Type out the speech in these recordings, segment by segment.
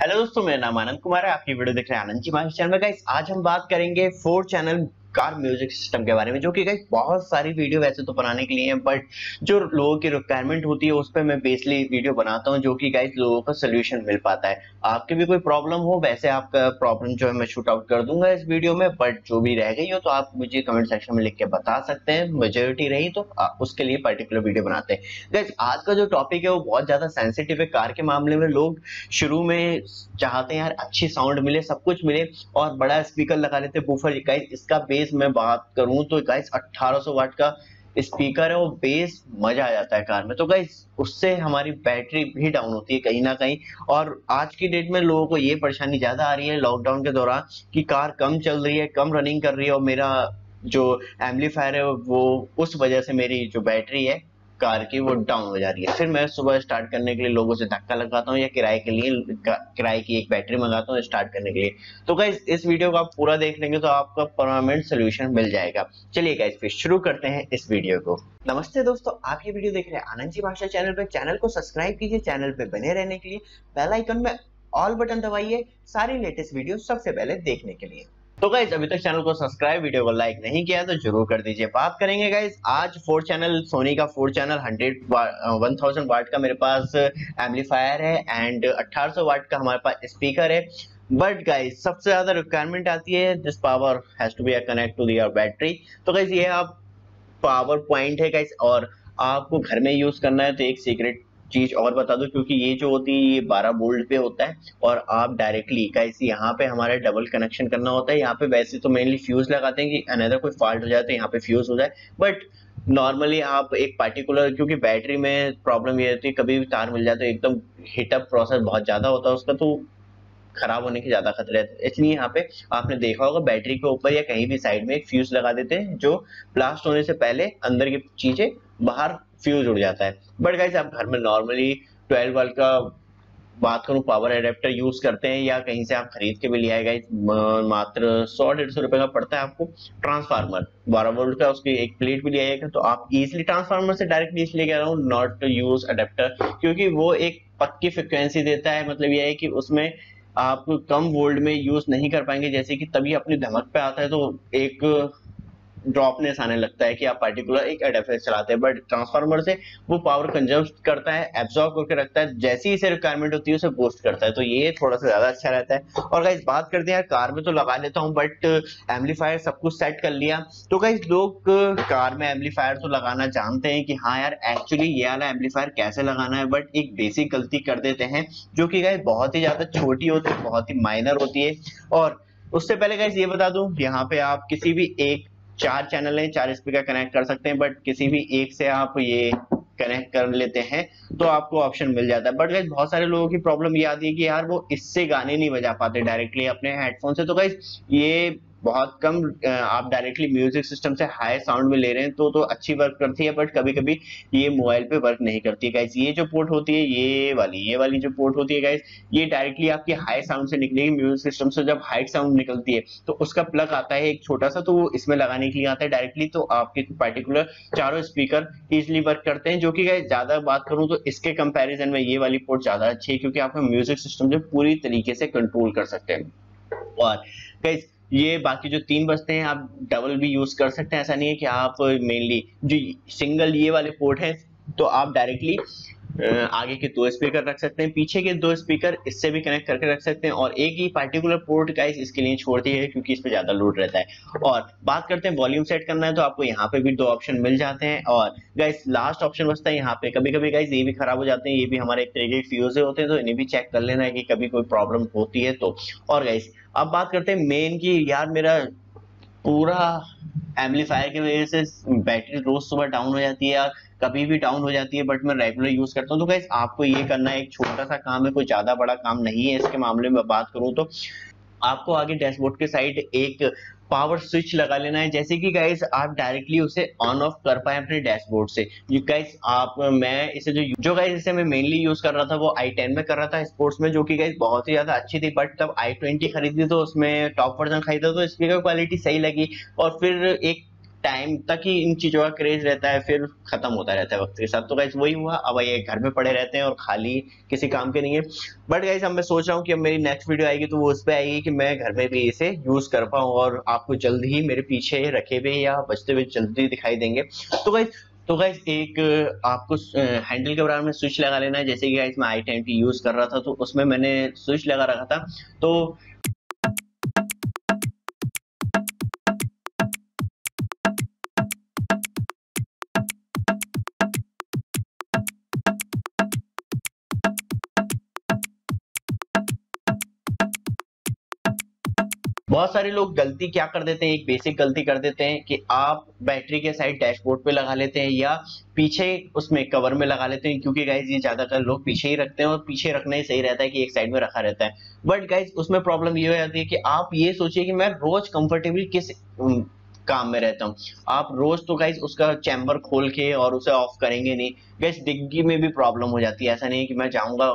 Hello दोस्तों, मेरा नाम आनंद कुमार है। आपकी वीडियो देख रहे हैं आनंद जी मास्टर चैनल में। गाइस आज हम बात करेंगे four channel car music system के बारे में, जो कि गाइस बहुत सारी वीडियो वैसे तो बनाने के लिए हैं बट जो लोगों की रिक्वायरमेंट होती है, उस पर मैं बेसली वीडियो बनाता हूँ, जो कि गाइस लोगों का सोल्यूशन मिल पाता है। आपके भी कोई प्रॉब्लम हो, वैसे आपका प्रॉब्लम जो है मैं शूट आउट कर दूँगा इस वीडियो में बट जो भी रह गई हो तो आप मुझे कमेंट सेक्शन में लिख के बता सकते हैं। मेजोरिटी रही तो उसके लिए पर्टिकुलर वीडियो बनाते हैं। गाइस आज का जो टॉपिक है, वो बहुत ज़्यादा सेंसिटिव है कार के मामले में। लोग शुरू में चाहते हैं यार, अच्छी साउंड मिले, सब कुछ मिले, और बड़ा स्पीकर लगा लेते बूफर गाइस इसका मैं बात करूँ तो गाइस 1800 वाट का स्पीकर है, वो बेस मज़ा आ जाता है कार में। तो गाइस उससे हमारी बैटरी भी डाउन होती है कहीं ना कहीं। और आज की डेट में लोगों को ये परेशानी ज़्यादा आ रही है लॉकडाउन के दौरान कि कार कम चल रही है, कम रनिंग कर रही है और मेरा जो एम्पलीफायर है वो उस वजह से मेरी जो बैटरी है कार की, वो डाउन हो जा रही है। फिर मैं सुबह स्टार्ट करने के लिए लोगों से धक्का लगाता हूँ या किराए के लिए किराए की एक बैटरी मंगाता हूँ स्टार्ट करने के लिए। तो गाइज़ इस वीडियो को आप पूरा देख लेंगे तो आपका परमानेंट सोल्यूशन मिल जाएगा। चलिए गाइज़ फिर शुरू करते हैं इस वीडियो को। नमस्ते दोस्तों, आप ये वीडियो देख रहे हैं आनंद जी भाषा चैनल पर चैनल को सब्सक्राइब कीजिए चैनल पर बने रहने के लिए। बेल आइकन में ऑल बटन दबाइए सारी लेटेस्ट वीडियो सबसे पहले देखने के लिए। तो गाइज़ अभी तक चैनल को सब्सक्राइब वीडियो को लाइक नहीं किया तो ज़रूर कर दीजिए। बात करेंगे गाइज़ आज फोर चैनल सोनी का four channel hundred one thousand watt का मेरे पास एम्पलीफायर है एंड अठारह सौ वाट का हमारे पास स्पीकर है। बट गाइज़ सबसे ज़्यादा रिक्वायरमेंट आती है this power has to be connect to your battery तो गाइज़ ये आप पावर पॉइंट है गाइज़ और आपको घर में यूज़ करना है तो एक सीक्रेट चीज़ और बता दो, क्योंकि ये जो होती है, ये 12 बोल्ट पे होता है, और आप डायरेक्टली कैसे यहाँ पे हमारे डबल कनेक्शन करना होता है। यहाँ पे वैसे तो मेनली फ्यूज लगाते हैं कि अनदर कोई फॉल्ट हो जाए तो यहाँ पे फ्यूज हो जाए बट नॉर्मली आप एक पार्टिकुलर क्योंकि बैटरी में प्रॉब्लम ये होती है, कभी भी तार मिल जाए तो एकदम हीटअप प्रोसेस बहुत ज़्यादा होता है उसका तो खराब होने के ज़्यादा खतरे रहते हैं। इसलिए यहाँ पे आपने देखा होगा बैटरी के ऊपर या कहीं भी साइड में एक फ्यूज लगा देते हैं, जो ब्लास्ट होने से पहले अंदर की चीज़ें बाहर फ्यूज उड़ जाता है। बट गाइस आप घर में नॉर्मली 12 वोल्ट का बात करूँ पावर एडेप्टर यूज़ करते हैं या कहीं से आप खरीद के भी ले आएगा मात्र सौ डेढ़ सौ रुपए का पड़ता है आपको ट्रांसफार्मर बारह वोल्ट का उसकी एक प्लेट भी ले आएगा तो आप इजिली ट्रांसफार्मर से डायरेक्टली इसलिए कह रहा हूँ नॉट टू यूज़ अडेप्टर क्योंकि वो एक पक्की फ्रिक्वेंसी देता है। मतलब यह है कि उसमें आप कम वोल्ट में यूज़ नहीं कर पाएँगे, जैसे कि तभी अपनी धमक पे आता है तो एक ड्रॉपनेस आने लगता है कि आप पर्टिकुलर एक एडेफेस चलाते हैं बट ट्रांसफार्मर से वो पावर कंजर्व करता है एब्जॉर्ब करके रखता है, जैसी इसे रिक्वायरमेंट होती है, उसे बूस्ट करता है। तो ये थोड़ा सा ज़्यादा अच्छा रहता है। और गाइस बात करते हैं कार में तो लगा लेता हूँ बट एम्पलीफायर सब कुछ सेट कर लिया। तो गाइस लोग कार में एम्पलीफायर तो लगाना जानते हैं कि हाँ यार एक्चुअली ये वाला एम्पलीफायर कैसे लगाना है बट एक बेसिक गलती कर देते हैं, जो कि गाइस बहुत ही ज़्यादा छोटी होती है, बहुत ही माइनर होती है। और उससे पहले गाइस ये बता दूँ, यहाँ पे आप किसी भी एक चार चैनल हैं, चार स्पीकर कनेक्ट कर सकते हैं बट किसी भी एक से आप ये कनेक्ट कर लेते हैं तो आपको ऑप्शन मिल जाता है। बट गाइज़ बहुत सारे लोगों की प्रॉब्लम ये आती है कि यार वो इससे गाने नहीं बजा पाते डायरेक्टली अपने हेडफोन से। तो गाइज़ ये बहुत कम आप डायरेक्टली म्यूज़िक सिस्टम से हाई साउंड में ले रहे हैं तो तो अच्छी वर्क करती है बट कभी कभी ये मोबाइल पे वर्क नहीं करती है गाइस ये जो पोर्ट होती है, ये वाली ये वाली जो पोर्ट होती है गाइस ये डायरेक्टली आपकी हाई साउंड से निकलेगी म्यूज़िक सिस्टम से जब हाई साउंड निकलती है तो उसका प्लग आता है एक छोटा सा तो वो इसमें लगाने के लिए आता है डायरेक्टली तो आपके पर्टिकुलर चारों स्पीकर इजिली वर्क करते हैं, जो कि गाइस ज़्यादा बात करूँ तो इसके कंपेरिजन में ये वाली पोर्ट ज़्यादा अच्छी है, क्योंकि आप म्यूज़िक सिस्टम जो पूरी तरीके से कंट्रोल कर सकते हैं। और गाइस ये बाकी जो तीन बचते हैं, आप डबल भी यूज़ कर सकते हैं। ऐसा नहीं है कि आप मेनली जो सिंगल ये वाले पोर्ट है तो आप डायरेक्टली आगे के दो स्पीकर रख सकते हैं। पीछे के दो स्पीकर इससे भी कनेक्ट करके रख सकते हैं और एक ही पार्टिकुलर पोर्ट का इसके लिए छोड़ दिया है क्योंकि इस पर ज़्यादा लोड रहता है। और बात करते हैं वॉल्यूम सेट करना है तो आपको यहाँ पे भी दो ऑप्शन मिल जाते हैं। और गाइस लास्ट ऑप्शन बचता है यहाँ पे। कभी कभी गाइस ये भी खराब हो जाते हैं, ये भी हमारे एक तरीके के फ्यूजे होते हैं तो इन्हें भी चेक कर लेना है कि कभी कोई प्रॉब्लम होती है तो। और गाइस अब बात करते हैं मेन की। यार मेरा पूरा एम्पलीफायर की वजह से बैटरी रोज सुबह डाउन हो जाती है यार। कभी भी डाउन हो जाती है बट मैं रेगुलर यूज़ करता हूँ। तो गाइस आपको ये करना है एक छोटा सा काम है, कोई ज़्यादा बड़ा काम नहीं है इसके मामले में बात करूँ तो। आपको आगे डैशबोर्ड के साइड एक पावर स्विच लगा लेना है, जैसे कि गाइस आप डायरेक्टली उसे ऑन ऑफ़ कर पाए अपने डैशबोर्ड से। जो गाइस आप, मैं इसे जो जो गाइस इसे मैं मेनली यूज़ कर रहा था, वो आई टेन में कर रहा था स्पोर्ट्स में, जो कि गाइस बहुत ही ज़्यादा अच्छी थी बट तब आई ट्वेंटी खरीदी तो उसमें टॉप वर्जन खरीदा तो स्पीकर क्वालिटी सही लगी। और फिर एक टाइम तक ही इन चीज़ों का क्रेज रहता है, फिर खत्म होता रहता है वक्त के साथ। तो गाइज़ वही हुआ। अब ये घर में पड़े रहते हैं और खाली किसी काम के नहीं है। बट गाइज़ अब मैं सोच रहा हूँ कि अब मेरी नेक्स्ट वीडियो आएगी तो वो उस पर आएगी कि मैं घर में भी इसे यूज़ कर पाऊँ और आपको जल्द ही मेरे पीछे रखे हुए या बचते हुए जल्दी दिखाई देंगे। तो गाइज़ तो गाइज़ एक आपको हैंडल के बराबर में स्विच लगा लेना है। जैसे कि गाइज़ मैं आई टेन यूज़ कर रहा था तो उसमें मैंने स्विच लगा रखा था। तो बहुत सारे लोग गलती क्या कर देते हैं, एक बेसिक गलती कर देते हैं कि आप बैटरी के साइड डैशबोर्ड पे लगा लेते हैं या पीछे उसमें कवर में लगा लेते हैं, क्योंकि गाइज़ ये ज़्यादातर लोग पीछे ही रखते हैं और पीछे रखना ही सही रहता है कि एक साइड में रखा रहता है। बट गाइज़ उसमें प्रॉब्लम ये हो जाती है कि आप ये सोचिए कि मैं रोज कंफर्टेबल किस काम में रहता हूँ। आप रोज तो गाइज़ उसका चैम्बर खोल के और उसे ऑफ़ करेंगे नहीं। गैस डिग्गी में भी प्रॉब्लम हो जाती है। ऐसा नहीं कि मैं जाऊँगा।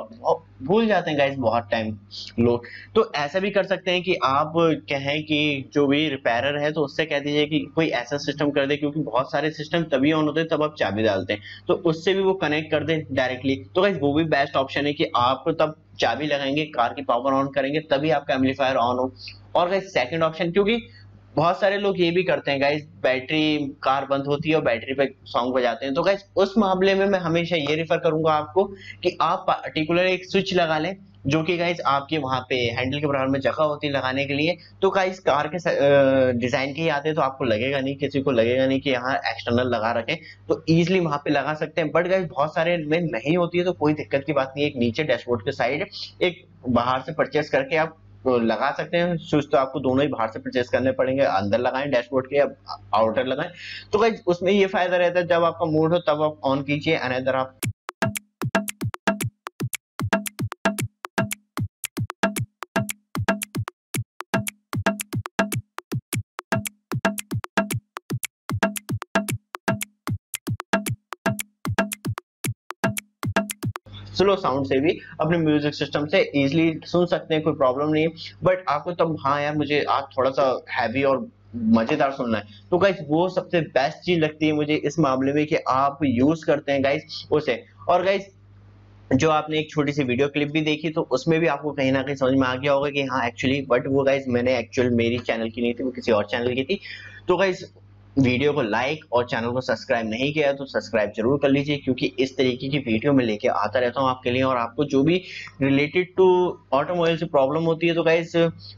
भूल जाते हैं गाइज़ बहुत टाइम लोग। तो ऐसा भी कर सकते हैं कि आप कहें कि जो भी रिपेयरर है तो उससे कह दीजिए कि कोई ऐसा सिस्टम कर दे, क्योंकि बहुत सारे सिस्टम तभी ऑन होते हैं, तब आप चाबी डालते हैं। तो उससे भी वो कनेक्ट कर दे डायरेक्टली तो गाइज़ वो भी बेस्ट ऑप्शन है कि आप तब चाबी लगाएँगे कार की पावर ऑन करेंगे, तभी आपका एम्पलीफायर ऑन हो। और गाइज़ सेकंड ऑप्शन क्योंकि बहुत सारे लोग ये भी करते हैं गाइज़ बैटरी कार बंद होती है और बैटरी पे सॉन्ग बजाते हैं। तो गाइज़ उस मामले में मैं हमेशा ये रिफर करूँगा आपको कि आप पर्टिकुलर एक स्विच लगा लें, जो कि गाइज़ आपके वहाँ पे हैंडल के बराबर में जगह होती है लगाने के लिए। तो गाइज़ कार के डिज़ाइन के ही आते हैं तो आपको लगेगा नहीं, किसी को लगेगा नहीं कि यहाँ एक्सटर्नल लगा रखें। तो इजिली वहाँ पे लगा सकते हैं। बट गाइज़ बहुत सारे में नहीं होती है तो कोई दिक्कत की बात नहीं है। एक नीचे डैशबोर्ड के साइड एक बाहर से परचेस करके आप लगा सकते हैं। स्विच तो आपको दोनों ही बाहर से परचेस करने पड़ेंगे। अंदर लगाएँ डैशबोर्ड के आउटर लगाएँ। तो भाई उसमें ये फ़ायदा रहता है, जब आपका मूड हो, तब आप ऑन कीजिए अनदर आप स्लो साउंड से भी अपने म्यूज़िक सिस्टम से इजिली सुन सकते हैं, कोई प्रॉब्लम नहीं बट आपको तब हाँ यार, मुझे आज थोड़ा सा हैवी और मज़ेदार सुनना है। तो गाइस वो सबसे बेस्ट चीज़ लगती है मुझे इस मामले में कि आप यूज़ करते हैं गाइस उसे। और गाइस जो आपने एक छोटी सी वीडियो क्लिप भी देखी तो उसमें भी आपको कहीं ना कहीं समझ में आ गया होगा कि हाँ एक्चुअली बट वो गाइज़ मैंने एक्चुअल मेरी चैनल की नहीं थी, वो किसी और चैनल की थी। तो गाइज़ वीडियो को लाइक और चैनल को सब्सक्राइब नहीं किया है तो सब्सक्राइब ज़रूर कर लीजिए, क्योंकि इस तरीके की वीडियो में लेके आता रहता हूँ आपके लिए। और आपको जो भी रिलेटेड टू ऑटोमोबाइल से प्रॉब्लम होती है तो गाइज़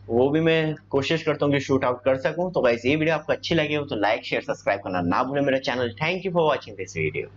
वो भी मैं कोशिश करता हूँ कि शूट आउट कर सकूँ। तो गाइज़ ये वीडियो आपको अच्छी लगे हो तो लाइक शेयर सब्सक्राइब करना ना भूलें मेरा channel thank you for watching this video